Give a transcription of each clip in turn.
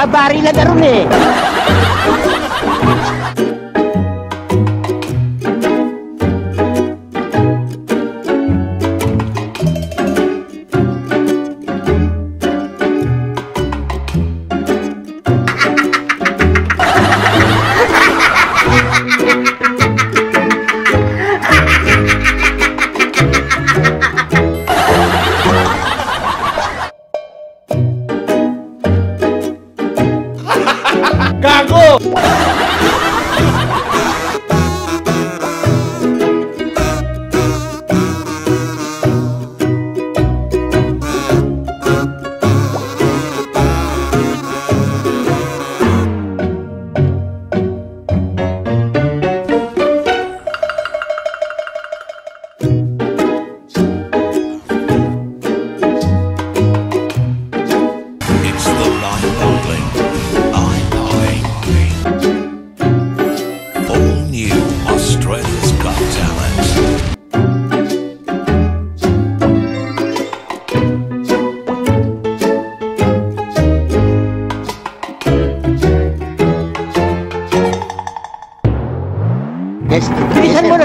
magbabari na daron eh.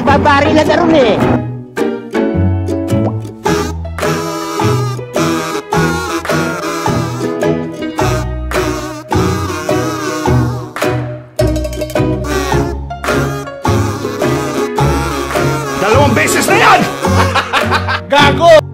Bilisan mo, nagbabari na daron eh. Dalawang beses na yan! Gago!